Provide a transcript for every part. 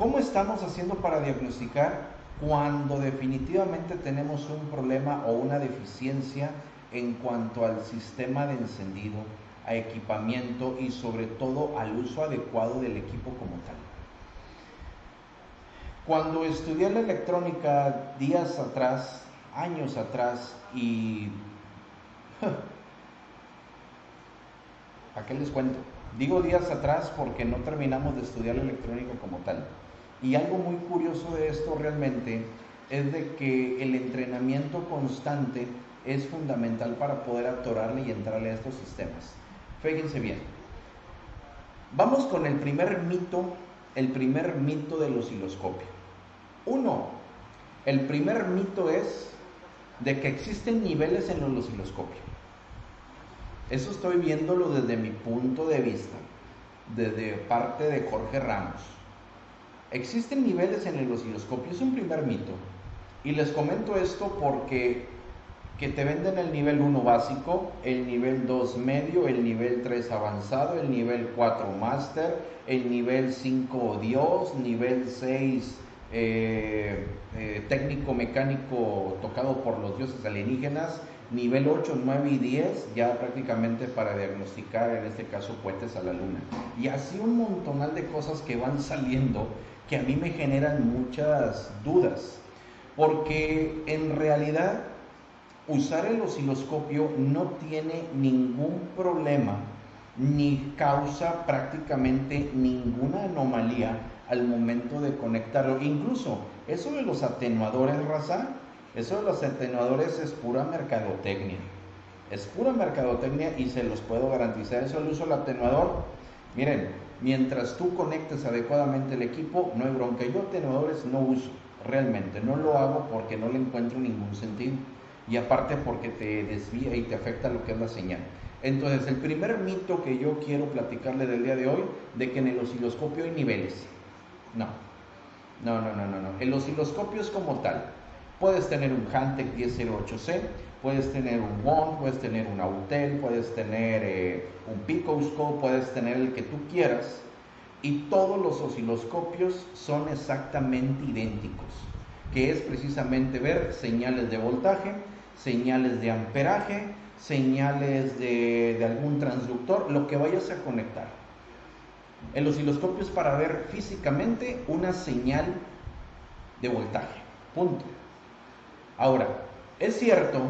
¿Cómo estamos haciendo para diagnosticar cuando definitivamente tenemos un problema o una deficiencia en cuanto al sistema de encendido, a equipamiento y sobre todo al uso adecuado del equipo como tal? Cuando estudié la electrónica días atrás, años atrás, y... ¿A qué les cuento? Digo días atrás porque no terminamos de estudiar la electrónica como tal. Y algo muy curioso de esto realmente es de que el entrenamiento constante es fundamental para poder atorarle y entrarle a estos sistemas. Fíjense bien. Vamos con el primer mito, el primer mito del osciloscopio. Uno, el primer mito es de que existen niveles en el osciloscopio. Eso estoy viéndolo desde mi punto de vista, desde parte de Jorge Ramos. Existen niveles en el osciloscopio, es un primer mito. Y les comento esto porque que te venden el nivel 1 básico, el nivel 2 medio, el nivel 3 avanzado, el nivel 4 máster, el nivel 5 Dios, nivel 6 eh, eh, técnico mecánico tocado por los dioses alienígenas, nivel 8, 9 y 10 ya prácticamente para diagnosticar en este caso puentes a la luna. Y así un montonal de cosas que van saliendo que a mí me generan muchas dudas, porque en realidad usar el osciloscopio no tiene ningún problema ni causa prácticamente ninguna anomalía al momento de conectarlo. Incluso eso de los atenuadores, raza, eso de los atenuadores es pura mercadotecnia. Es pura mercadotecnia y se los puedo garantizar. Eso el uso del atenuador. Miren, Mientras tú conectes adecuadamente el equipo, no hay bronca. Yo atenuadores no uso, realmente. No lo hago porque no le encuentro ningún sentido. Y aparte porque te desvía y te afecta lo que es la señal. Entonces, el primer mito que yo quiero platicarle del día de hoy, de que en el osciloscopio hay niveles. No, no, no, no, no. no. El osciloscopio es como tal. Puedes tener un Hantec 1008C, Puedes tener un WON, puedes tener un Autel, puedes tener eh, un Picoscope, puedes tener el que tú quieras. Y todos los osciloscopios son exactamente idénticos, que es precisamente ver señales de voltaje, señales de amperaje, señales de, de algún transductor, lo que vayas a conectar. El osciloscopio es para ver físicamente una señal de voltaje. Punto. Ahora, es cierto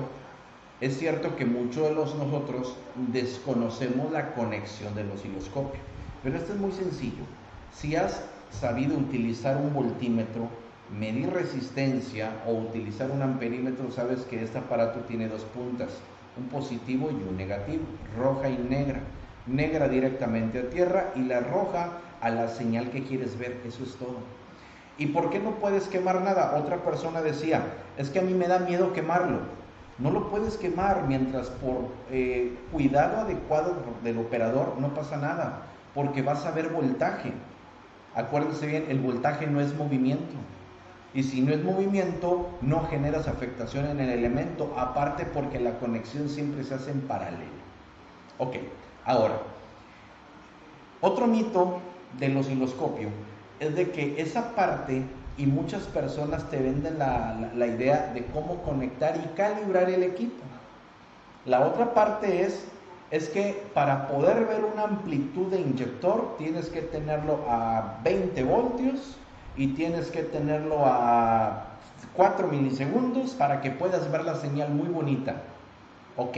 es cierto que muchos de los nosotros desconocemos la conexión del osciloscopio, pero esto es muy sencillo. Si has sabido utilizar un voltímetro, medir resistencia o utilizar un amperímetro, sabes que este aparato tiene dos puntas, un positivo y un negativo, roja y negra. Negra directamente a tierra y la roja a la señal que quieres ver, eso es todo. ¿Y por qué no puedes quemar nada? Otra persona decía, es que a mí me da miedo quemarlo. No lo puedes quemar mientras por eh, cuidado adecuado del operador no pasa nada, porque vas a ver voltaje. Acuérdense bien, el voltaje no es movimiento. Y si no es movimiento, no generas afectación en el elemento, aparte porque la conexión siempre se hace en paralelo. Ok, ahora, otro mito del osciloscopio es de que esa parte y muchas personas te venden la, idea de cómo conectar y calibrar el equipo. La otra parte es, es que para poder ver una amplitud de inyector tienes que tenerlo a 20 voltios y tienes que tenerlo a 4 milisegundos para que puedas ver la señal muy bonita. Ok,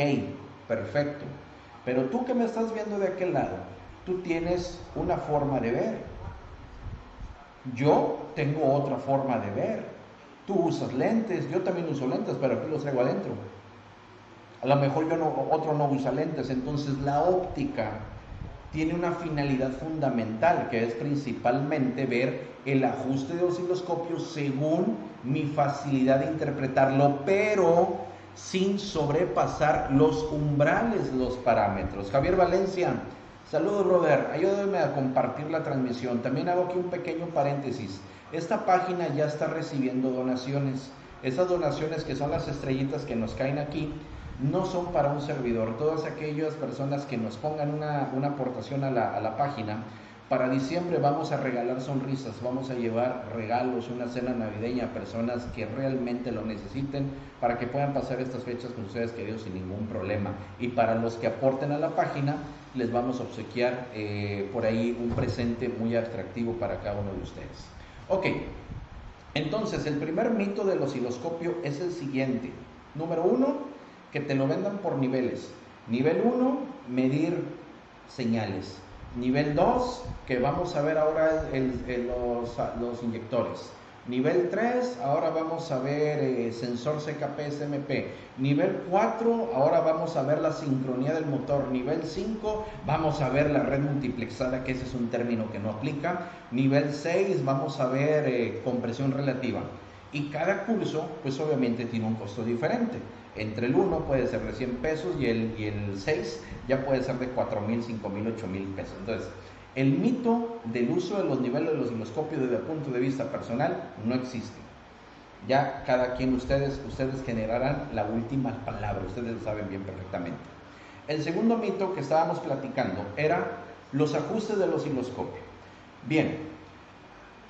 perfecto. Pero tú que me estás viendo de aquel lado, tú tienes una forma de ver yo tengo otra forma de ver. Tú usas lentes, yo también uso lentes, pero aquí los traigo adentro. A lo mejor yo no, otro no usa lentes, entonces la óptica tiene una finalidad fundamental, que es principalmente ver el ajuste de osciloscopio según mi facilidad de interpretarlo, pero sin sobrepasar los umbrales, los parámetros. Javier Valencia, Saludos, brother. Ayúdame a compartir la transmisión. También hago aquí un pequeño paréntesis. Esta página ya está recibiendo donaciones. Esas donaciones que son las estrellitas que nos caen aquí no son para un servidor. Todas aquellas personas que nos pongan una, aportación a la, a la página Para diciembre vamos a regalar sonrisas, vamos a llevar regalos, una cena navideña a personas que realmente lo necesiten para que puedan pasar estas fechas con ustedes queridos sin ningún problema. Y para los que aporten a la página, les vamos a obsequiar eh, por ahí un presente muy atractivo para cada uno de ustedes. Ok, entonces el primer mito del osciloscopio es el siguiente. Número uno, que te lo vendan por niveles. Nivel uno, medir señales. Nivel 2, que vamos a ver ahora los, inyectores. Nivel 3, ahora vamos a ver eh, sensor CKP SMP. Nivel 4, ahora vamos a ver la sincronía del motor. Nivel 5, vamos a ver la red multiplexada, que ese es un término que no aplica. Nivel 6, vamos a ver eh, compresión relativa. Y cada curso, pues obviamente tiene un costo diferente. Entre el 1 puede ser de 100 pesos y el, y el 6 ya puede ser de 4 mil, 5 mil, 8 mil pesos. Entonces, el mito del uso de los niveles de los osciloscopios desde el punto de vista personal no existe. Ya cada quien ustedes, ustedes generarán la última palabra, ustedes lo saben bien perfectamente. El segundo mito que estábamos platicando era los ajustes del osciloscopio. Bien,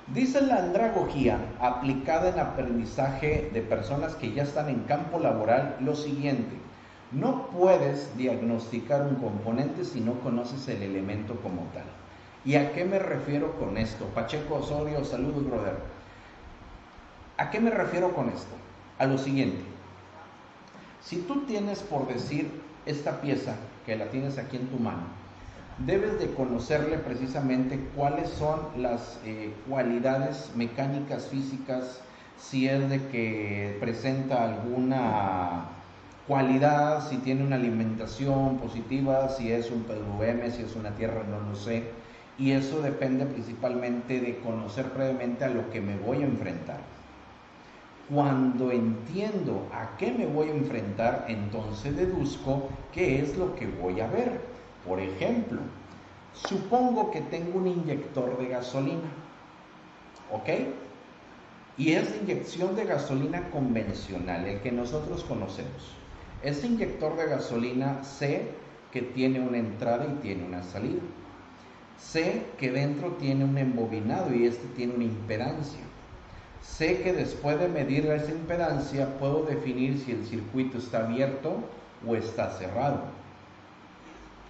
Dice la andragogía aplicada en aprendizaje de personas que ya están en campo laboral lo siguiente. No puedes diagnosticar un componente si no conoces el elemento como tal. ¿Y a qué me refiero con esto? Pacheco Osorio, saludos, brother. ¿A qué me refiero con esto? A lo siguiente. Si tú tienes, por decir, esta pieza, que la tienes aquí en tu mano, debes de conocerle precisamente cuáles son las eh, cualidades mecánicas, físicas, si es de que presenta alguna cualidad, si tiene una alimentación positiva, si es un PWM, si es una tierra, no lo sé. Y eso depende principalmente de conocer previamente a lo que me voy a enfrentar. Cuando entiendo a qué me voy a enfrentar, entonces deduzco qué es lo que voy a ver. Por ejemplo, supongo que tengo un inyector de gasolina, ¿ok? Y es inyección de gasolina convencional, el que nosotros conocemos. Ese inyector de gasolina sé que tiene una entrada y tiene una salida. Sé que dentro tiene un embobinado y este tiene una impedancia. Sé que después de medir esa impedancia puedo definir si el circuito está abierto o está cerrado.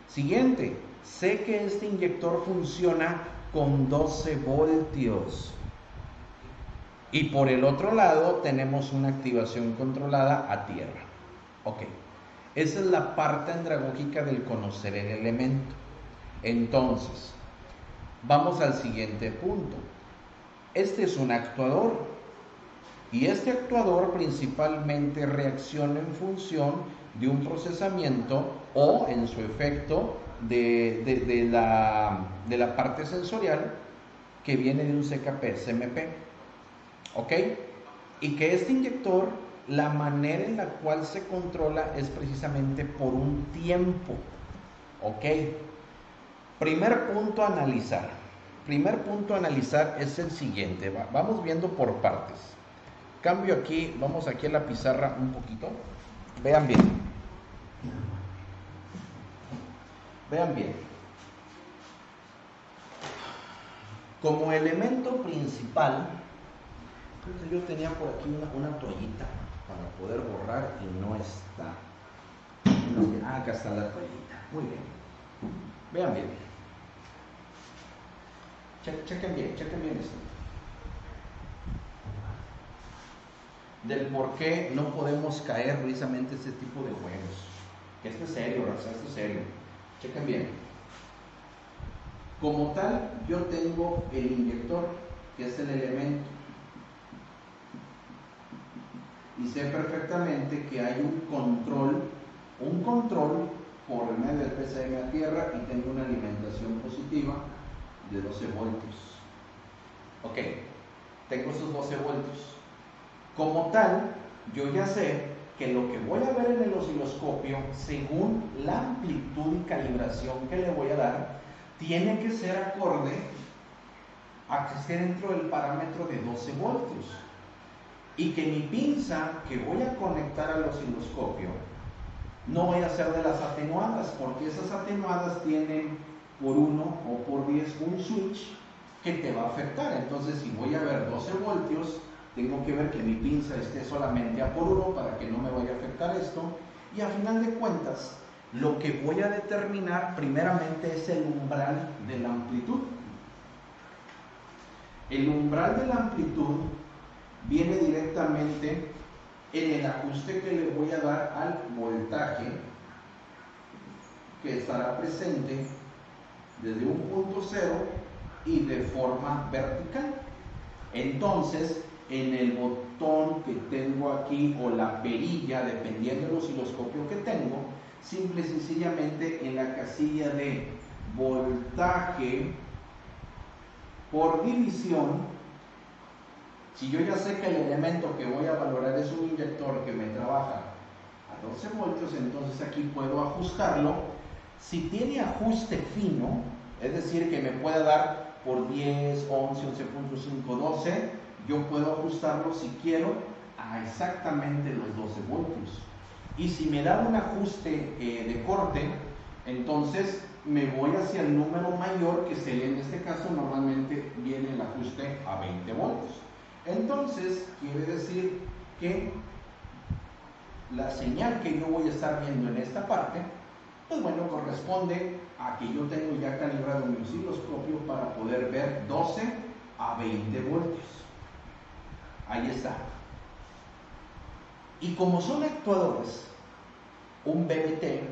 Siguiente, sé que este inyector funciona con 12 voltios. Y por el otro lado tenemos una activación controlada a tierra. Ok, esa es la parte andragógica del conocer el elemento. Entonces, vamos al siguiente punto. Este es un actuador y este actuador principalmente reacciona en función de un procesamiento o en su efecto de, la, de la parte sensorial que viene de un CKP, SMP. ¿Ok? Y que este inyector, la manera en la cual se controla es precisamente por un tiempo. ¿Ok? Primer punto a analizar. Primer punto a analizar es el siguiente. Vamos viendo por partes. Cambio aquí, vamos aquí a la pizarra un poquito. Vean bien. Vean bien. Como elemento principal, yo tenía por aquí una, toallita para poder borrar y no está. Ah, acá está la toallita. Muy bien. Vean bien. chequen bien, chequen bien esto. Del por qué no podemos caer precisamente ese tipo de juegos. Esto es serio, Raza, esto es serio. Chequen bien. Como tal, yo tengo el inyector, que es el elemento. Y sé perfectamente que hay un control medio del PCM a tierra y tengo una alimentación positiva de 12 voltios. Ok, tengo esos 12 voltios. Como tal, yo ya sé que lo que voy a ver en el osciloscopio, según la amplitud y calibración que le voy a dar, tiene que ser acorde a que esté dentro del parámetro de 12 voltios. Y que mi pinza que voy a conectar al osciloscopio no voy a ser de las atenuadas, porque esas atenuadas tienen por 1 o por 10 un switch que te va a afectar. Entonces, si voy a ver 12 voltios, tengo que ver que mi pinza esté solamente a por 1 para que no me vaya a afectar esto. Y a final de cuentas, lo que voy a determinar primeramente es el umbral de la amplitud. El umbral de la amplitud viene directamente en el ajuste que le voy a dar al voltaje que estará presente desde un punto cero y de forma vertical. Entonces, en el botón que tengo aquí o la perilla, dependiendo del osciloscopio que tengo, simple y sencillamente en la casilla de voltaje por división, si yo ya sé que el elemento que voy a valorar es un inyector que me trabaja a 12 voltios, entonces aquí puedo ajustarlo. Si tiene ajuste fino, es decir, que me puede dar por 10, 11, 11.5, 12, yo puedo ajustarlo si quiero a exactamente los 12 voltios. Y si me da un ajuste eh, de corte, entonces me voy hacia el número mayor, que sería en este caso normalmente viene el ajuste a 20 voltios. Entonces, quiere decir que la señal que yo voy a estar viendo en esta parte, pues bueno, corresponde a que yo tengo ya calibrado mi osciloscopio para poder ver 12 a 20 voltios. Ahí está. Y como son actuadores, un BBT,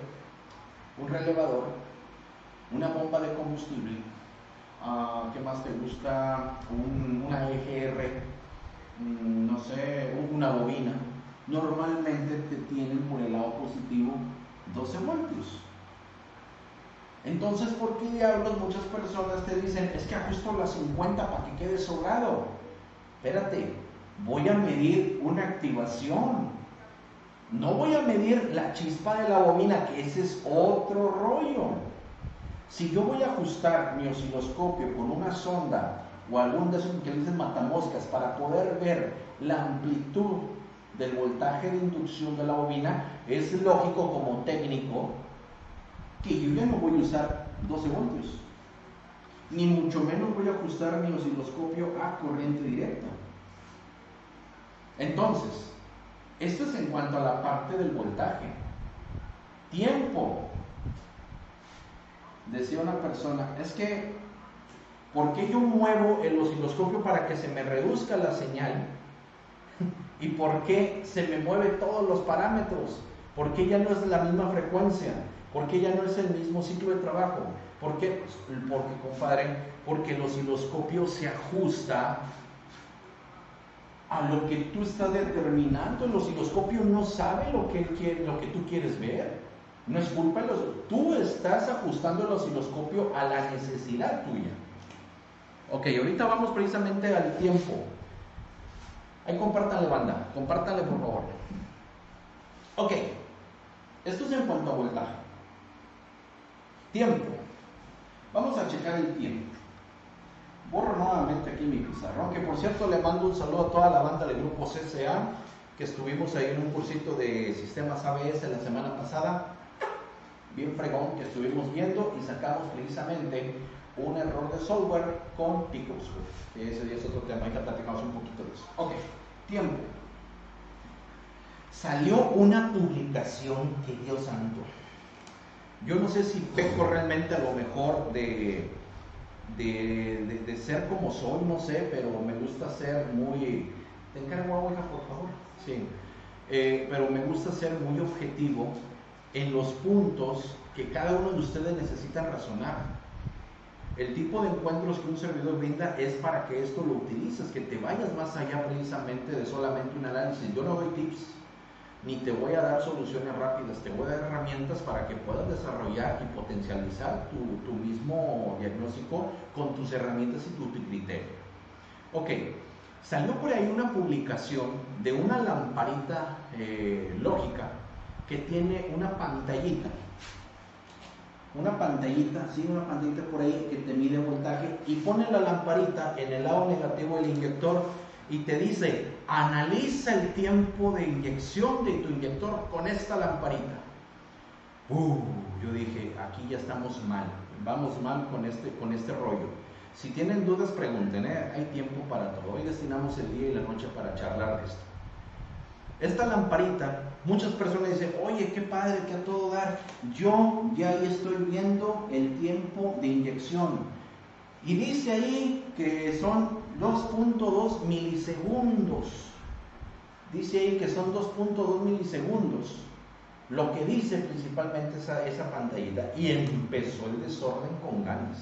un relevador, una bomba de combustible, uh, ¿qué más te gusta? una EGR, no sé, una bobina, normalmente te tienen por el lado positivo 12 voltios. Entonces, ¿por qué diablos muchas personas te dicen, es que ajusto las 50 para que quede sobrado? Espérate, voy a medir una activación. No voy a medir la chispa de la bobina, que ese es otro rollo. Si yo voy a ajustar mi osciloscopio con una sonda o algún de esos que dicen matamoscas para poder ver la amplitud del voltaje de inducción de la bobina, es lógico como técnico que yo ya no voy a usar 12 voltios, ni mucho menos voy a ajustar mi osciloscopio a corriente directa. Entonces, esto es en cuanto a la parte del voltaje. Tiempo. Decía una persona, es que ¿Por qué yo muevo el osciloscopio para que se me reduzca la señal? ¿Y por qué se me mueve todos los parámetros? ¿Por qué ya no es la misma frecuencia? ¿Por qué ya no es el mismo ciclo de trabajo? ¿Por qué? Porque, compadre, porque el osciloscopio se ajusta a lo que tú estás determinando. El osciloscopio no sabe lo que, lo que tú quieres ver. No es culpa de los... Tú estás ajustando el osciloscopio a la necesidad tuya. Ok, ahorita vamos precisamente al tiempo. Ahí compártanle banda, compártanle por favor. Ok, esto es en cuanto a voltaje. Tiempo. Vamos a checar el tiempo. Borro nuevamente aquí mi pizarrón, que por cierto le mando un saludo a toda la banda del grupo CCA, que estuvimos ahí en un cursito de sistemas ABS la semana pasada, bien fregón, que estuvimos viendo y sacamos precisamente un error de software con PicoScript. Ese es otro tema, ahorita platicamos un poquito de eso. Ok, tiempo. Salió una publicación que Dios santo. Yo no sé si peco realmente a lo mejor de, de, ser como soy, no sé, pero me gusta ser muy... Te encargo agua, por favor. Sí. Eh, pero me gusta ser muy objetivo en los puntos que cada uno de ustedes necesita razonar. El tipo de encuentros que un servidor brinda es para que esto lo utilices, que te vayas más allá precisamente de solamente un análisis. Yo no doy tips, ni te voy a dar soluciones rápidas, te voy a dar herramientas para que puedas desarrollar y potencializar tu, mismo diagnóstico con tus herramientas y tu, criterio. Ok, salió por ahí una publicación de una lamparita eh, lógica que tiene una pantallita una pantallita, ¿sí? una pantallita por ahí que te mide voltaje y pone la lamparita en el lado negativo del inyector y te dice, analiza el tiempo de inyección de tu inyector con esta lamparita. Uh, yo dije, aquí ya estamos mal. vamos mal con este, con este rollo. Si tienen dudas, pregunten, ¿eh? hay tiempo para todo. Hoy destinamos el día y la noche para charlar de esto. Esta lamparita, muchas personas dicen, oye, qué padre, que a todo dar. Yo ya ahí estoy viendo el tiempo de inyección. Y dice ahí que son 2.2 milisegundos. Dice ahí que son 2.2 milisegundos. Lo que dice principalmente esa, esa pantallita. Y empezó el desorden con ganas.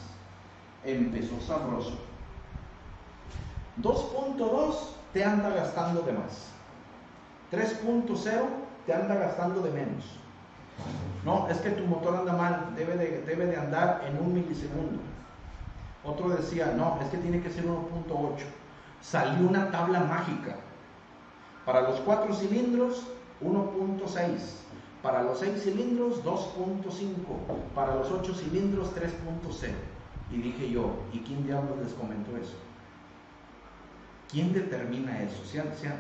Empezó sabroso. 2.2 te anda gastando de más. 3.0 te anda gastando de menos. No, es que tu motor anda mal, debe de, debe de andar en un milisegundo. Otro decía, no, es que tiene que ser 1.8. Salió una tabla mágica. Para los 4 cilindros, 1.6. Para los 6 cilindros, 2.5. Para los 8 cilindros, 3.0. Y dije yo, ¿y quién diablos les comentó eso? ¿Quién determina eso?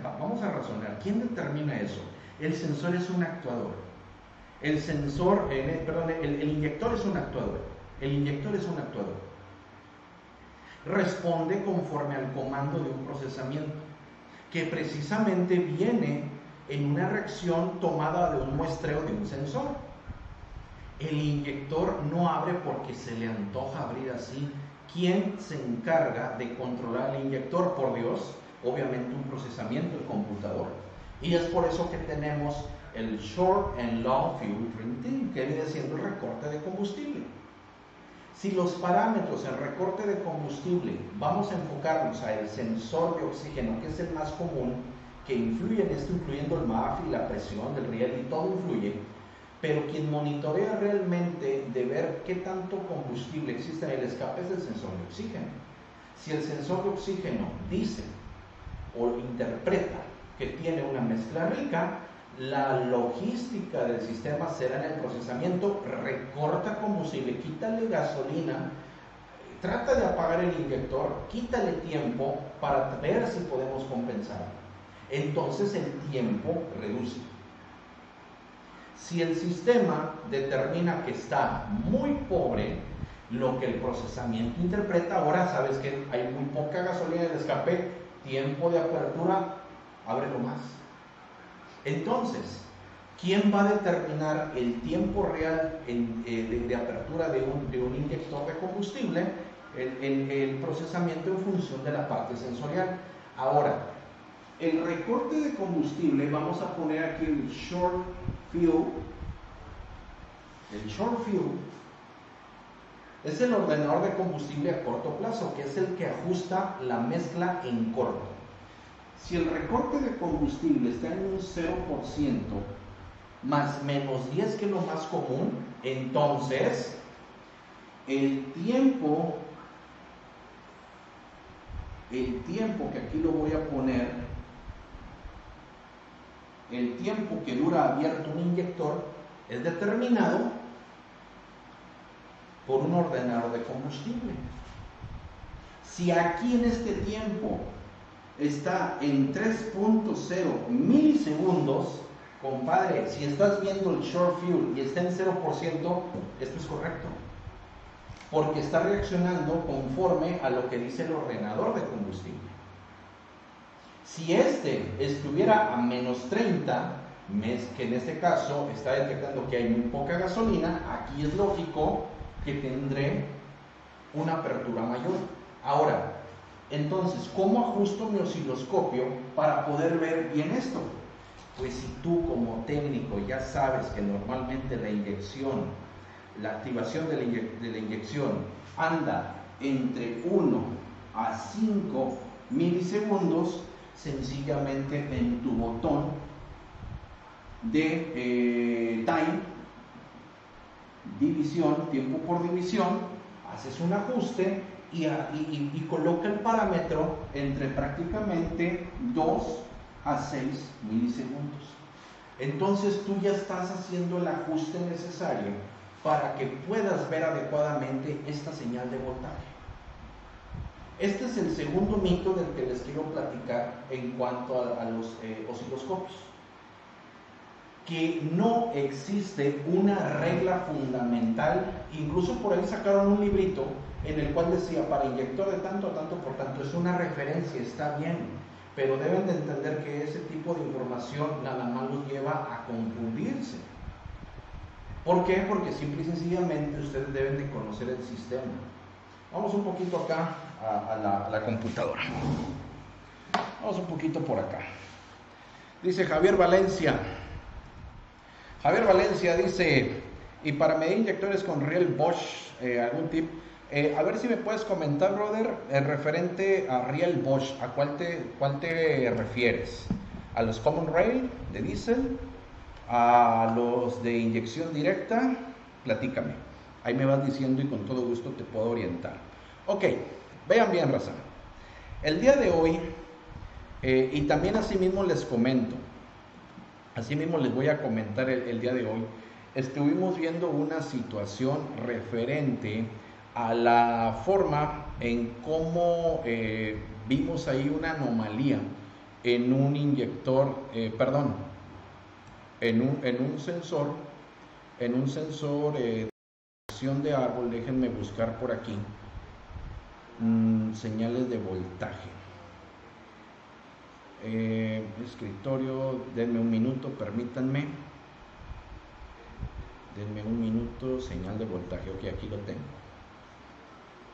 vamos a razonar. ¿Quién determina eso? El sensor es un actuador. El sensor, eh, perdón, el, inyector es un actuador. El inyector es un actuador. Responde conforme al comando de un procesamiento, que precisamente viene en una reacción tomada de un muestreo de un sensor. El inyector no abre porque se le antoja abrir así, ¿Quién se encarga de controlar el inyector? Por Dios, obviamente un procesamiento del computador. Y es por eso que tenemos el Short and Long Fuel Printing, que viene siendo el recorte de combustible. Si los parámetros en recorte de combustible vamos a enfocarnos a el sensor de oxígeno, que es el más común, que influye en esto, incluyendo el MAFI, la presión del riel y todo influye, pero quien monitorea realmente de ver qué tanto combustible existe en el escape es el sensor de oxígeno. Si el sensor de oxígeno dice o interpreta que tiene una mezcla rica, la logística del sistema será en el procesamiento, recorta combustible, quítale gasolina, trata de apagar el inyector, quítale tiempo para ver si podemos compensar. Entonces el tiempo reduce. Si el sistema determina que está muy pobre, lo que el procesamiento interpreta, ahora sabes que hay muy poca gasolina en el escape, tiempo de apertura, ábrelo más. Entonces, ¿quién va a determinar el tiempo real eh, de, apertura de un, inyector de combustible? El procesamiento en función de la parte sensorial. Ahora, el recorte de combustible, vamos a poner aquí el short fuel, el short fuel, es el ordenador de combustible a corto plazo, que es el que ajusta la mezcla en corto. Si el recorte de combustible está en un 0%, más menos 10 que es lo más común, entonces el tiempo, el tiempo que aquí lo voy a poner el tiempo que dura abierto un inyector es determinado por un ordenador de combustible. Si aquí en este tiempo está en 3.0 milisegundos, compadre, si estás viendo el short fuel y está en 0%, esto es correcto. Porque está reaccionando conforme a lo que dice el ordenador de combustible. Si este estuviera a menos 30, que en este caso está detectando que hay muy poca gasolina, aquí es lógico que tendré una apertura mayor. Ahora, entonces, ¿cómo ajusto mi osciloscopio para poder ver bien esto? Pues si tú como técnico ya sabes que normalmente la inyección, la activación de la, inyección anda entre 1 a 5 milisegundos, sencillamente en tu botón de eh, time, división, tiempo por división, haces un ajuste y, y, coloca el parámetro entre prácticamente 2 a 6 milisegundos. Entonces tú ya estás haciendo el ajuste necesario para que puedas ver adecuadamente esta señal de voltaje. Este es el segundo mito del que les quiero platicar en cuanto a, los eh, osciloscopios. que no existe una regla fundamental, incluso por ahí sacaron un librito en el cual decía para inyector de tanto a tanto por tanto, es una referencia, está bien, pero deben de entender que ese tipo de información nada más los lleva a confundirse. ¿Por qué? Porque simple y sencillamente ustedes deben de conocer el sistema. Vamos un poquito acá a, la, computadora. Vamos un poquito por acá. Dice Javier Valencia, Javier Valencia dice, y para medir inyectores con Real Bosch, eh, algún tip. Eh, a ver si me puedes comentar, brother, eh, referente a Real Bosch, ¿a cuál te, cuál te refieres? ¿A los Common Rail de diésel? ¿A los de inyección directa? Platícame. Ahí me vas diciendo y con todo gusto te puedo orientar. Ok, vean bien, Raza. El día de hoy, y también asimismo les comento, Asimismo, les voy a comentar el, día de hoy. Estuvimos viendo una situación referente a la forma en cómo eh, vimos ahí una anomalía en un inyector, eh, perdón, en un, en un, sensor, en un sensor eh, de acción de árbol, déjenme buscar por aquí, mm, señales de voltaje. Eh, escritorio, denme un minuto, permítanme. Denme un minuto, señal de voltaje. Ok, aquí lo tengo.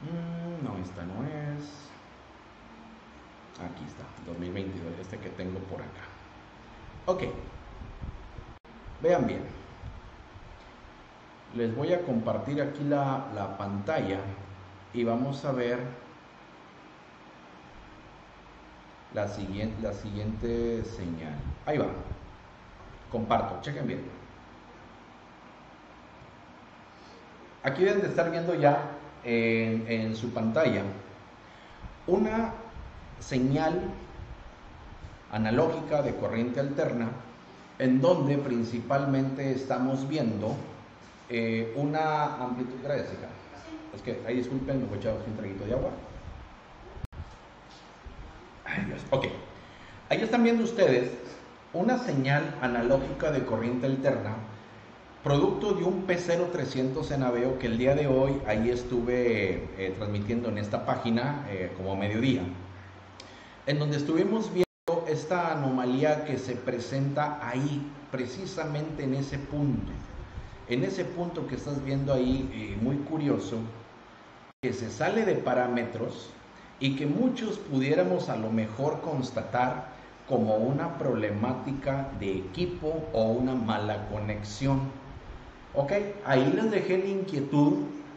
Mm, no, esta no es. Aquí está, 2022, este que tengo por acá. Ok. Vean bien. Les voy a compartir aquí la, la pantalla y vamos a ver la siguiente, la siguiente señal. Ahí va. Comparto, chequen bien. Aquí deben de estar viendo ya en, su pantalla una señal analógica de corriente alterna en donde principalmente estamos viendo eh, una amplitud. Gracias, Es que ahí disculpen, me voy un traguito de agua. Ok. Ahí están viendo ustedes una señal analógica de corriente alterna, producto de un P0300 en Aveo que el día de hoy ahí estuve eh, transmitiendo en esta página eh, como mediodía, en donde estuvimos viendo esta anomalía que se presenta ahí, precisamente en ese punto. En ese punto que estás viendo ahí, eh, muy curioso, que se sale de parámetros y que muchos pudiéramos a lo mejor constatar como una problemática de equipo o una mala conexión. Ok, ahí les dejé la inquietud,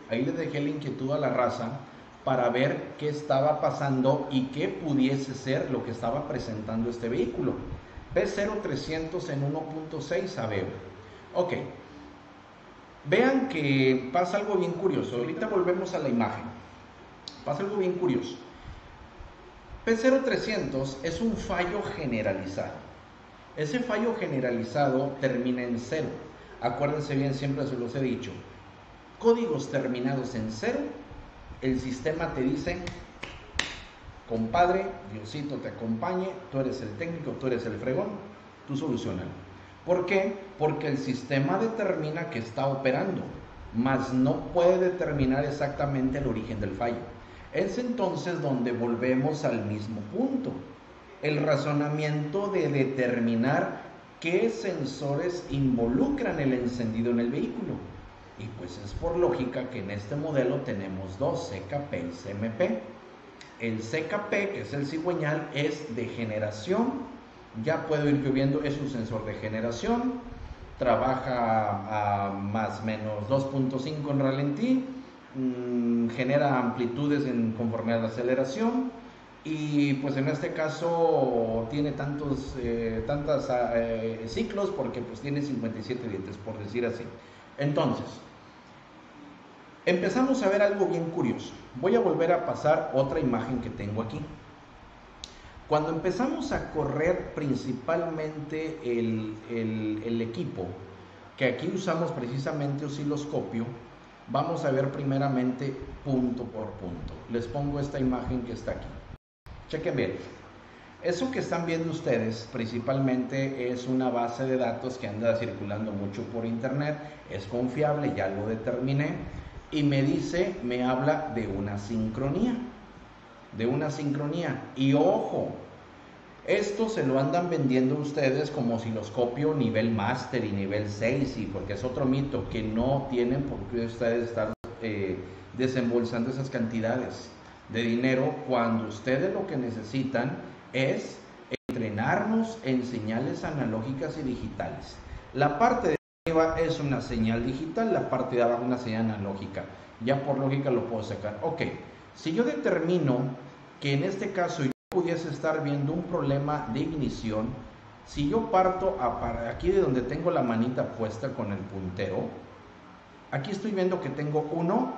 ahí les dejé la inquietud a la raza para ver qué estaba pasando y qué pudiese ser lo que estaba presentando este vehículo. P0300 en 1.6 ABEO. Ok, vean que pasa algo bien curioso. Ahorita volvemos a la imagen. Pasa algo bien curioso. P0300 es un fallo generalizado. Ese fallo generalizado termina en cero. Acuérdense bien, siempre se los he dicho. Códigos terminados en cero, el sistema te dice, compadre, Diosito te acompañe, tú eres el técnico, tú eres el fregón, tú solucionalo. ¿Por qué? Porque el sistema determina que está operando, mas no puede determinar exactamente el origen del fallo. Es entonces donde volvemos al mismo punto, el razonamiento de determinar qué sensores involucran el encendido en el vehículo. Y pues es por lógica que en este modelo tenemos dos, CKP y CMP. El CKP, que es el cigüeñal, es de generación. Ya puedo ir viendo, es un sensor de generación. Trabaja a más menos 2.5 en ralentí Mm, genera amplitudes en conforme a la aceleración y pues en este caso tiene tantos eh, tantas eh, ciclos porque pues tiene 57 dientes por decir así entonces empezamos a ver algo bien curioso voy a volver a pasar otra imagen que tengo aquí cuando empezamos a correr principalmente el, el equipo que aquí usamos precisamente osciloscopio Vamos a ver primeramente punto por punto. Les pongo esta imagen que está aquí. Chequen bien. Eso que están viendo ustedes principalmente es una base de datos que anda circulando mucho por internet, es confiable, ya lo determiné, y me dice, me habla de una sincronía, de una sincronía. Y ojo, esto se lo andan vendiendo ustedes como si los copio nivel máster y nivel 6, y porque es otro mito, que no tienen por qué ustedes estar eh, desembolsando esas cantidades de dinero cuando ustedes lo que necesitan es entrenarnos en señales analógicas y digitales. La parte de arriba es una señal digital, la parte de abajo una señal analógica. Ya por lógica lo puedo sacar. Ok, si yo determino que en este caso yo pudiese estar viendo un problema de ignición, si yo parto a, aquí de donde tengo la manita puesta con el puntero, aquí estoy viendo que tengo uno,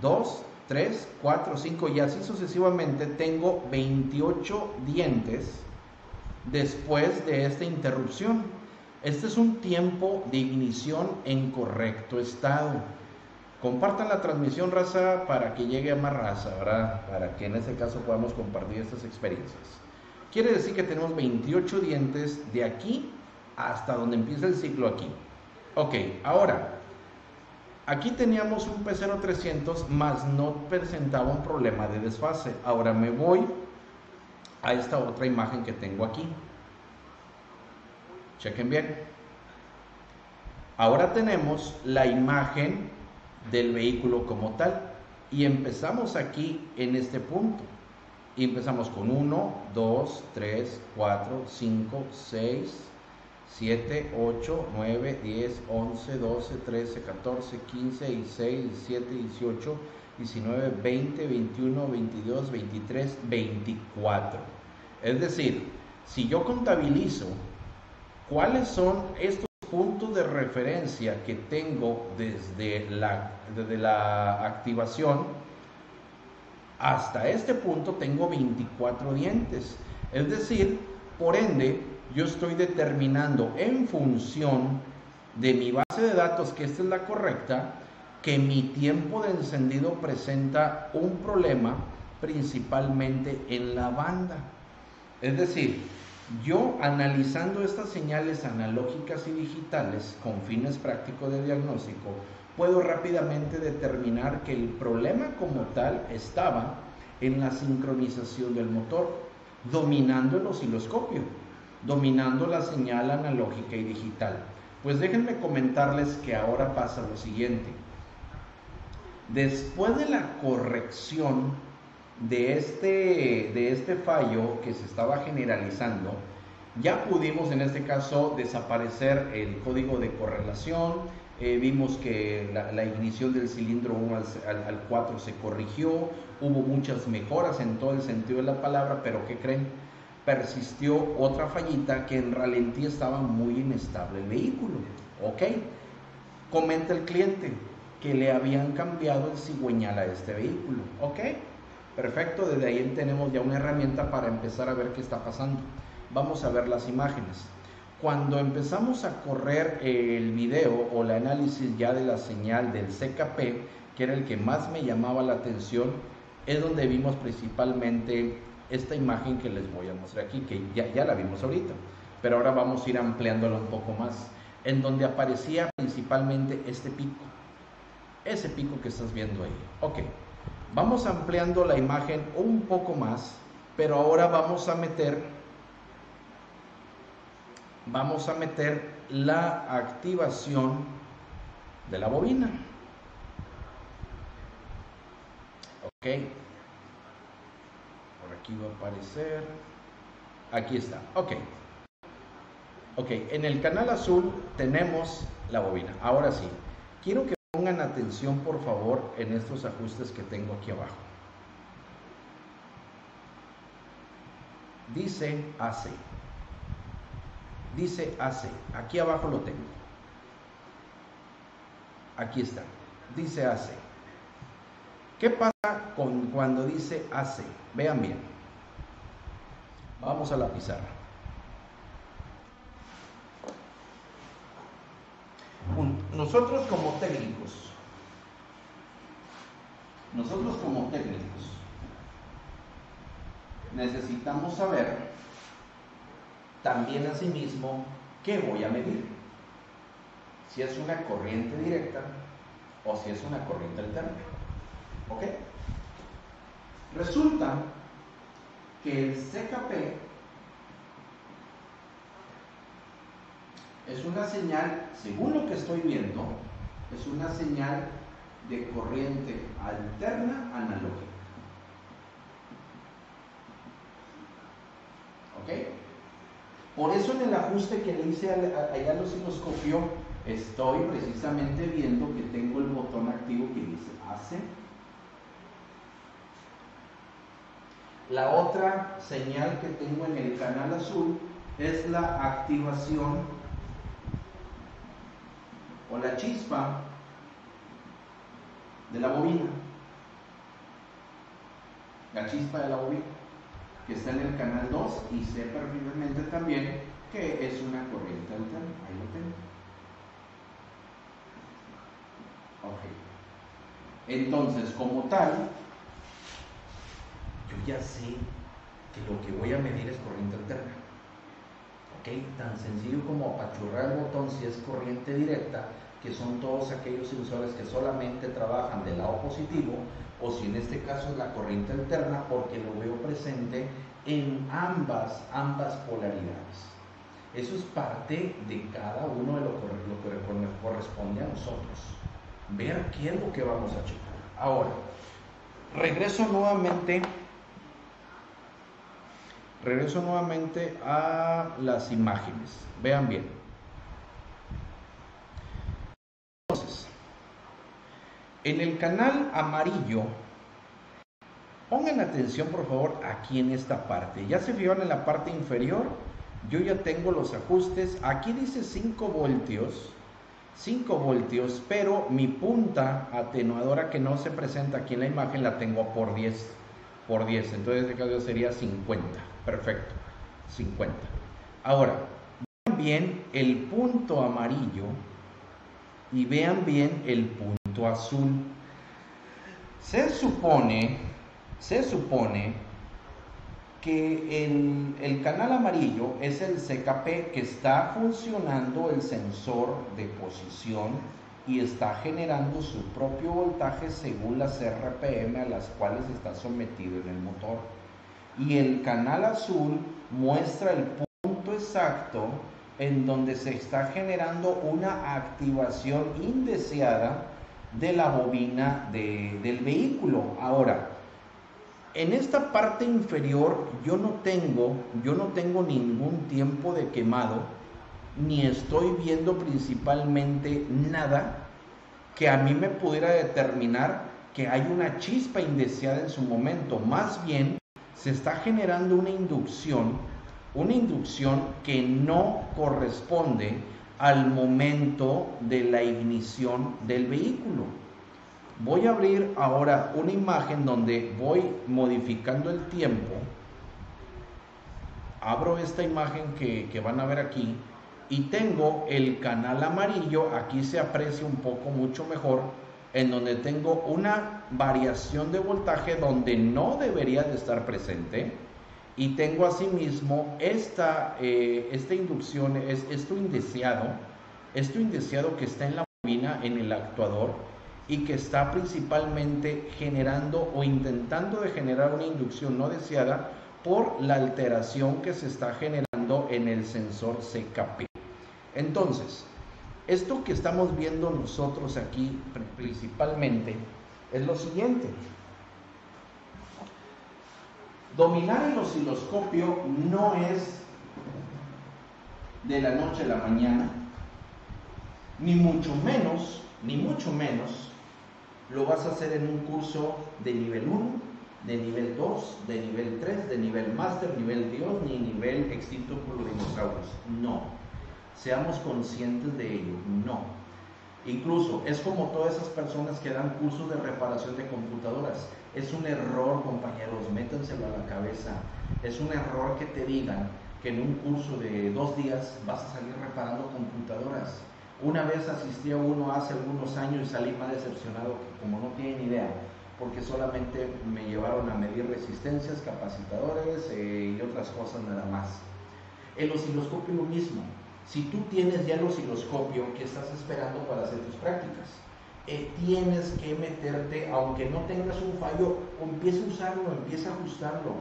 dos, 3, 4, 5 y así sucesivamente tengo 28 dientes después de esta interrupción. Este es un tiempo de ignición en correcto estado. Compartan la transmisión, raza, para que llegue a más raza, ¿verdad? Para que en este caso podamos compartir estas experiencias. Quiere decir que tenemos 28 dientes de aquí hasta donde empieza el ciclo aquí. Ok, ahora, Aquí teníamos un P0300, más no presentaba un problema de desfase. Ahora me voy a esta otra imagen que tengo aquí. Chequen bien. Ahora tenemos la imagen del vehículo como tal y empezamos aquí en este punto. Y empezamos con 1, 2, 3, 4, 5, 6, 7, 8, 9, 10, 11, 12, 13, 14, 15, 16, 17, 18, 19, 20, 21, 22, 23, 24. Es decir, si yo contabilizo cuáles son estos puntos de referencia que tengo desde la, desde la activación, hasta este punto tengo 24 dientes. Es decir, por ende, yo estoy determinando en función de mi base de datos, que esta es la correcta, que mi tiempo de encendido presenta un problema principalmente en la banda. Es decir, yo analizando estas señales analógicas y digitales con fines prácticos de diagnóstico, puedo rápidamente determinar que el problema como tal estaba en la sincronización del motor, dominando el osciloscopio dominando la señal analógica y digital. Pues déjenme comentarles que ahora pasa lo siguiente. Después de la corrección de este, de este fallo que se estaba generalizando, ya pudimos en este caso desaparecer el código de correlación, eh, vimos que la, ignición del cilindro 1 al, al 4 se corrigió, hubo muchas mejoras en todo el sentido de la palabra, pero ¿qué creen? persistió otra fallita que en ralentí estaba muy inestable el vehículo. Ok, comenta el cliente que le habían cambiado el cigüeñal a este vehículo. Ok, perfecto, desde ahí tenemos ya una herramienta para empezar a ver qué está pasando. Vamos a ver las imágenes. Cuando empezamos a correr el video o el análisis ya de la señal del CKP, que era el que más me llamaba la atención, es donde vimos principalmente esta imagen que les voy a mostrar aquí, que ya, ya la vimos ahorita, pero ahora vamos a ir ampliándola un poco más, en donde aparecía principalmente este pico, ese pico que estás viendo ahí. Ok, vamos ampliando la imagen un poco más, pero ahora vamos a meter, vamos a meter la activación de la bobina. Ok, aquí va a aparecer. Aquí está. Ok. Ok, en el canal azul tenemos la bobina. Ahora sí, quiero que pongan atención por favor en estos ajustes que tengo aquí abajo. Dice AC. Dice AC. Aquí abajo lo tengo. Aquí está. Dice AC. ¿Qué pasa con cuando dice AC? Vean bien. Vamos a la pizarra. Nosotros como técnicos, nosotros como técnicos, necesitamos saber también asimismo qué voy a medir. Si es una corriente directa o si es una corriente alterna. ¿Ok? Resulta que el CKP es una señal, según lo que estoy viendo, es una señal de corriente alterna analógica. ¿Ok? Por eso en el ajuste que le hice allá al osciloscopio, estoy precisamente viendo que tengo el botón activo que dice AC. La otra señal que tengo en el canal azul es la activación o la chispa de la bobina. La chispa de la bobina, que está en el canal 2 y sé perfectamente también que es una corriente alterna. Ahí lo tengo. Ok. Entonces, como tal, yo ya sé que lo que voy a medir es corriente alterna. ¿Ok? Tan sencillo como apachurrar el botón si es corriente directa que son todos aquellos sensores que solamente trabajan del lado positivo, o si en este caso es la corriente alterna, porque lo veo presente en ambas, ambas polaridades. Eso es parte de cada uno de lo que, lo corresponde a nosotros. Ver qué es lo que vamos a checar. Ahora, regreso nuevamente regreso nuevamente a las imágenes. Vean bien. En el canal amarillo, pongan atención por favor aquí en esta parte. Ya se fijaron en la parte inferior, yo ya tengo los ajustes. Aquí dice 5 voltios, 5 voltios, pero mi punta atenuadora que no se presenta aquí en la imagen la tengo por 10, por 10. Entonces en este caso sería 50. Perfecto, 50. Ahora, vean bien el punto amarillo y vean bien el punto azul. Se supone, se supone que el, el canal amarillo es el CKP que está funcionando el sensor de posición y está generando su propio voltaje según las RPM a las cuales está sometido en el motor. Y el canal azul muestra el punto exacto en donde se está generando una activación indeseada de la bobina del vehículo. Ahora, en esta parte inferior yo no tengo, yo no tengo ningún tiempo de quemado, ni estoy viendo principalmente nada que a mí me pudiera determinar que hay una chispa indeseada en su momento. Más bien se está generando una inducción, una inducción que no corresponde al momento de la ignición del vehículo. Voy a abrir ahora una imagen donde voy modificando el tiempo. Abro esta imagen que, van a ver aquí y tengo el canal amarillo, aquí se aprecia un poco mucho mejor, en donde tengo una variación de voltaje donde no debería de estar presente y tengo asimismo esta, eh, esta inducción, es, esto indeseado, esto indeseado que está en la bobina, en el actuador, y que está principalmente generando o intentando de generar una inducción no deseada por la alteración que se está generando en el sensor CKP. Entonces, esto que estamos viendo nosotros aquí principalmente es lo siguiente. Dominar el osciloscopio no es de la noche a la mañana, ni mucho menos, ni mucho menos lo vas a hacer en un curso de nivel 1, de nivel 2, de nivel 3, de nivel máster, nivel Dios, ni nivel extinto por los dinosaurios. No. Seamos conscientes de ello. No. Incluso es como todas esas personas que dan cursos de reparación de computadoras es un error, compañeros, métenselo a la cabeza. Es un error que te digan que en un curso de dos días vas a salir reparando computadoras. Una vez asistí a uno hace algunos años y salí más decepcionado como no tienen idea, porque solamente me llevaron a medir resistencias, capacitadores eh, y otras cosas nada más. El osciloscopio lo mismo. Si tú tienes ya el osciloscopio, ¿qué estás esperando para hacer tus prácticas? Eh, tienes que meterte, aunque no tengas un fallo, empieza a usarlo, empieza a ajustarlo.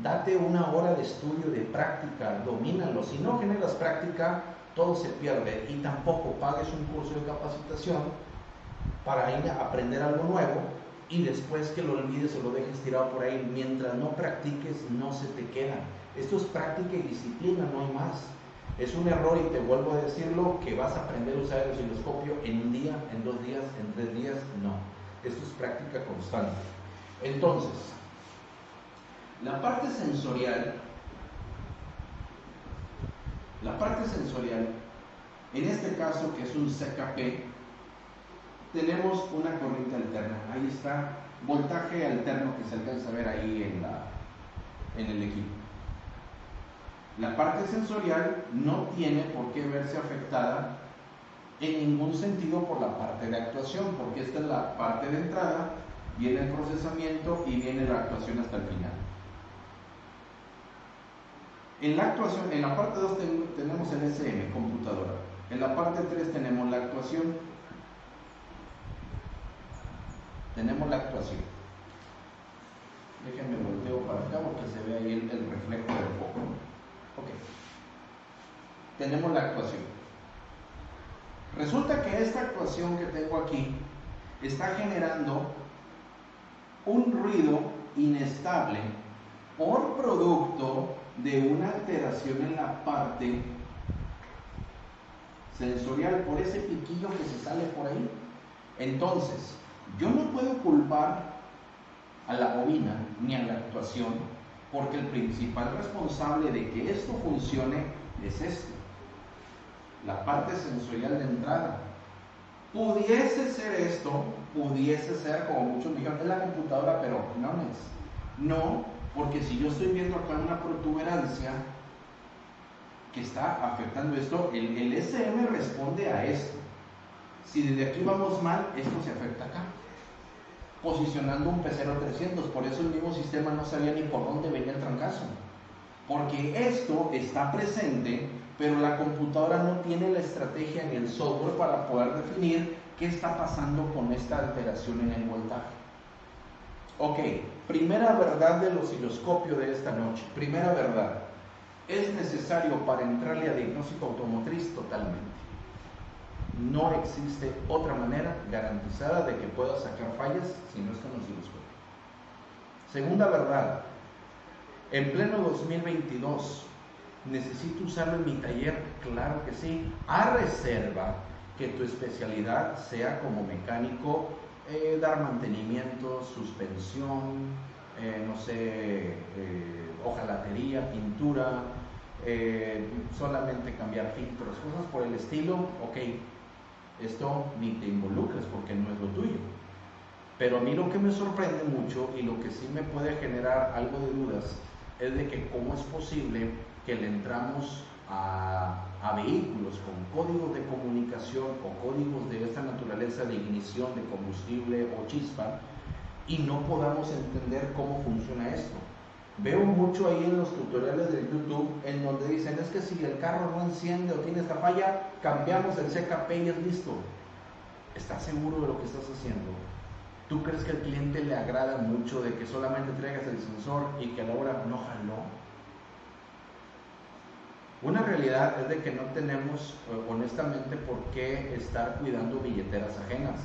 Date una hora de estudio, de práctica, domínalo. Si no generas práctica, todo se pierde y tampoco pagues un curso de capacitación para ir a aprender algo nuevo y después que lo olvides o lo dejes tirado por ahí. Mientras no practiques, no se te queda. Esto es práctica y disciplina, no hay más. Es un error y te vuelvo a decirlo que vas a aprender a usar el osciloscopio en un día, en dos días, en tres días. No. Esto es práctica constante. Entonces, la parte sensorial, la parte sensorial, en este caso que es un CKP, tenemos una corriente alterna. Ahí está, voltaje alterno que se alcanza a ver ahí en, la, en el equipo. La parte sensorial no tiene por qué verse afectada en ningún sentido por la parte de actuación, porque esta es la parte de entrada, viene el procesamiento y viene la actuación hasta el final. En la actuación, en la parte 2 tenemos el SM, computadora. En la parte 3 tenemos la actuación tenemos la actuación. Déjenme volteo para acá porque se ve ahí el, el reflejo del foco. Ok. Tenemos la actuación. Resulta que esta actuación que tengo aquí está generando un ruido inestable por producto de una alteración en la parte sensorial, por ese piquillo que se sale por ahí. Entonces, yo no puedo culpar a la bobina ni a la actuación porque el principal responsable de que esto funcione es esto, la parte sensorial de entrada. Pudiese ser esto, pudiese ser, como muchos dijeron, es la computadora, pero no es. No, porque si yo estoy viendo acá una protuberancia que está afectando esto, el, el SM responde a esto. Si desde aquí vamos mal, esto se afecta acá posicionando un pecero 300. Por eso el mismo sistema no sabía ni por dónde venía el trancazo. Porque esto está presente, pero la computadora no tiene la estrategia ni el software para poder definir qué está pasando con esta alteración en el voltaje. Ok, primera verdad del osciloscopio de esta noche. Primera verdad. ¿Es necesario para entrarle a diagnóstico automotriz? Totalmente. No existe otra manera garantizada de que pueda sacar fallas si no es con osciloscopio. Segunda verdad, en pleno 2022, ¿necesito usarlo en mi taller? Claro que sí, a reserva que tu especialidad sea como mecánico, eh, dar mantenimiento, suspensión, eh, no sé, eh, hojalatería, pintura, solamente cambiar filtros, cosas por el estilo, ok, esto ni te involucres porque no es lo tuyo. Pero a mí lo que me sorprende mucho y lo que sí me puede generar algo de dudas es de que cómo es posible que le entramos a, a vehículos con códigos de comunicación o códigos de esta naturaleza de ignición de combustible o chispa y no podamos entender cómo funciona esto. Veo mucho ahí en los tutoriales de YouTube en donde dicen es que si el carro no enciende o tiene esta falla, cambiamos el CKP y es listo. ¿Estás seguro de lo que estás haciendo? ¿Tú crees que al cliente le agrada mucho de que solamente traigas el sensor y que a la hora no jaló? Una realidad es de que no tenemos eh, honestamente por qué estar cuidando billeteras ajenas.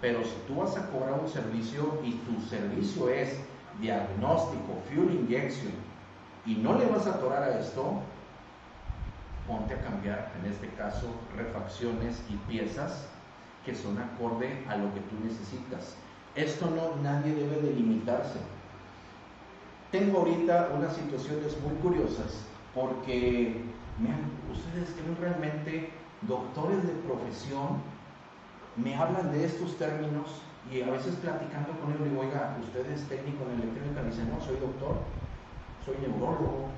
Pero si tú vas a cobrar un servicio y tu servicio es diagnóstico, fuel injection, y no le vas a atorar a esto, ponte a cambiar, en este caso, refacciones y piezas que son acorde a lo que tú necesitas. Esto no, nadie debe delimitarse. Tengo ahorita unas situaciones muy curiosas porque ustedes creen realmente doctores de profesión me hablan de estos términos y a veces platicando con él, digo, oiga, usted es técnico en electrónica, dice, no, soy doctor, soy neurólogo.